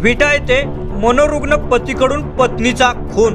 विटा येथे मनोरुग्ण पतीकडून पत्नीचा खून.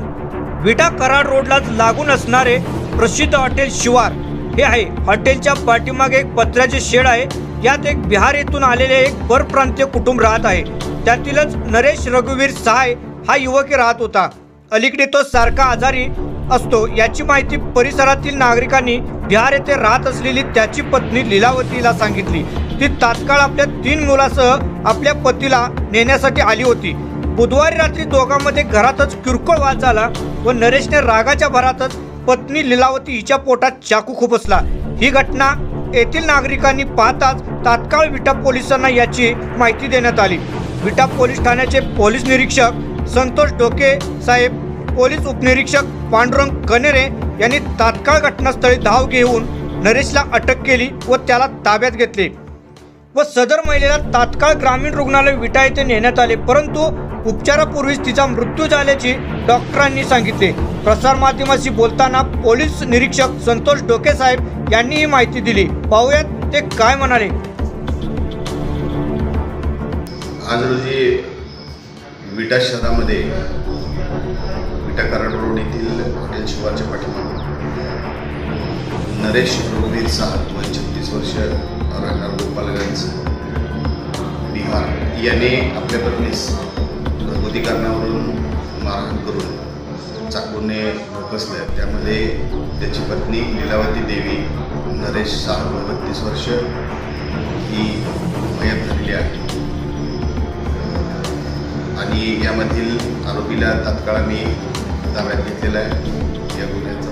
विटा कराड रोडलाच लागून असणारे प्रसिद्ध हॉटेल शिवार. हे आहे हॉटेलच्या पाठीमागे एक पत्र्याचे शेड आहे. यात एक बिहार येथून आलेले एक परप्रांतीय कुटुंब राहत आहे. त्यातीलच नरेश रघुवीर सहाय हा युवक राहत होता. अलीकडे तो सारखा आजारी असतो याची माहिती परिसरातील नागरिकांनी बिहार येथे राहत असलेली त्याची पत्नी लिलावतीला सांगितली. ती तात्काळ आपल्या तीन मुलासह आपल्या पतीला नेण्यासाठी आली होती. बुधवारी रात्री दोघांमध्ये घरातच किरकोळ वाद झाला व नरेशने रागाच्या भरातच पत्नी लिलावती हिच्या पोटात चाकू खुपसला. ही घटना येथील नागरिकांनी पाहताच तात्काळ विटा पोलिसांना याची माहिती देण्यात आली. विटा पोलीस ठाण्याचे पोलीस निरीक्षक संतोष डोके साहेब पोलीस उपनिरीक्षक पांडुरंग कनेरे यांनी तात्काळ घटनास्थळी धाव घेऊन नरेशला अटक केली व त्याला ताब्यात घेतले. व सदर महिलेला तात्काळ ग्रामीण रुग्णालय विटा येथे नेण्यात आले परंतु उपचारापूर्वीच तिचा मृत्यू झाल्याची डॉक्टरांनी सांगितले. प्रसारमाध्यमाशी बोलताना पोलीस निरीक्षक संतोष डोके साहेब यांनी ही माहिती दिली. पाहूयात ते काय म्हणाले. आज रोजी विटा शहरामध्ये विटा कराड रोड येथील हॉटेल शिवारच्या पाठीमागे नरेश रोहित साहब वय छत्तीस वर्ष राहणार गोपालगंज बिहार याने आपल्या पत्नीस घरगुती कारणावरून मारहाण करून चाकूने बसले त्यामध्ये त्याची पत्नी लीलावती देवी नरेश साहब बत्तीस वर्ष ही यामधील आरोपीला तात्काळ मी ताब्यात घेतलेला आहे. या गुन्ह्यात